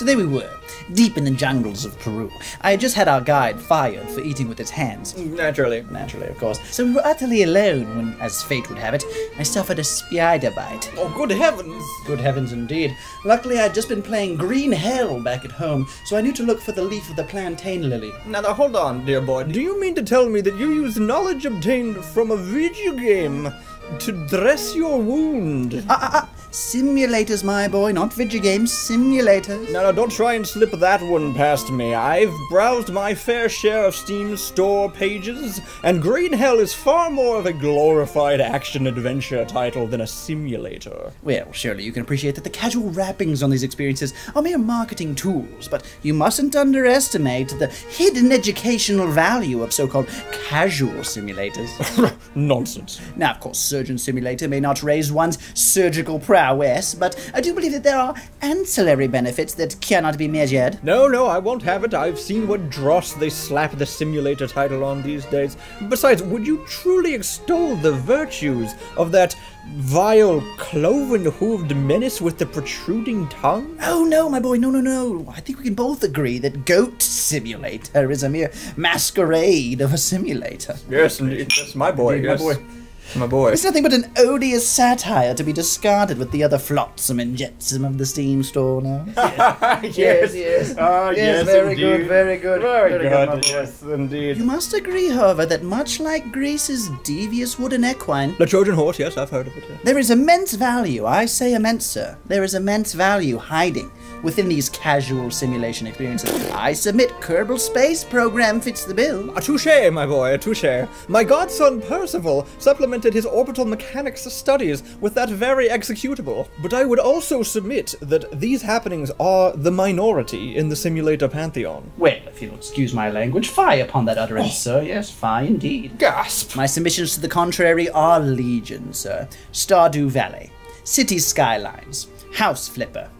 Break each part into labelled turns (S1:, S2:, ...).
S1: So there we were, deep in the jungles of Peru. I had just had our guide fired for eating with his hands.
S2: Naturally.
S1: Naturally, of course. So we were utterly alone when, as fate would have it, I suffered a spider bite.
S2: Oh, good heavens!
S1: Good heavens indeed. Luckily, I'd just been playing Green Hell back at home, so I knew to look for the leaf of the plantain lily.
S2: Now, now, hold on, dear boy. Do you mean to tell me that you use knowledge obtained from a video game to dress your wound?
S1: Ah, ah, ah! Simulators, my boy, not video games, simulators.
S2: No, now, don't try and slip that one past me. I've browsed my fair share of Steam store pages, and Green Hell is far more of a glorified action-adventure title than a simulator.
S1: Well, surely you can appreciate that the casual wrappings on these experiences are mere marketing tools, but you mustn't underestimate the hidden educational value of so-called casual simulators.
S2: Nonsense.
S1: now, of course, Surgeon Simulator may not raise one's surgical prowess, but I do believe that there are ancillary benefits that cannot be measured.
S2: No, no, I won't have it. I've seen what dross they slap the simulator title on these days. Besides, would you truly extol the virtues of that vile, cloven-hooved menace with the protruding tongue?
S1: Oh no, my boy, no, no, no. I think we can both agree that Goat Simulator is a mere masquerade of a simulator.
S2: Yes, indeed. Yes, my boy.
S1: Indeed, my
S2: yes.
S1: boy.
S2: My boy.
S1: It's nothing but an odious satire to be discarded with the other flotsam and jetsam of the Steam store now.
S2: yes,
S1: yes.
S2: Ah,
S1: Yes,
S2: yes,
S1: very
S2: indeed.
S1: good, very good,
S2: Very,
S1: very
S2: good,
S1: good,
S2: yes, indeed.
S1: You must agree, however, that much like Greece's devious wooden equine,
S2: The Trojan horse, yes, I've heard of it. yeah.
S1: there is immense value, I say immense, sir. There is immense value hiding within these casual simulation experiences. I submit Kerbal Space Program fits the bill.
S2: A touche, my boy, a touche. My godson Percival his orbital mechanics studies with that very executable. But I would also submit that these happenings are the minority in the simulator pantheon.
S1: Well, if you'll excuse my language, fie upon that utterance, oh. sir. Yes, fie indeed.
S2: Gasp!
S1: My submissions to the contrary are legion, sir. Stardew Valley, Cities Skylines, House Flipper,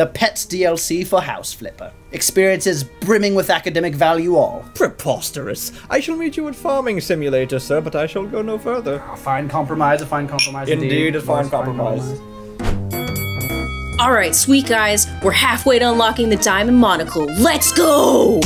S1: the Pets DLC for House Flipper. Experiences brimming with academic value all.
S2: Preposterous. I shall meet you at Farming Simulator, sir, but I shall go no further.
S1: A fine compromise, a fine compromise
S2: Indeed, a fine compromise.
S3: Alright, sweet guys, we're halfway to unlocking the diamond monocle. Let's go!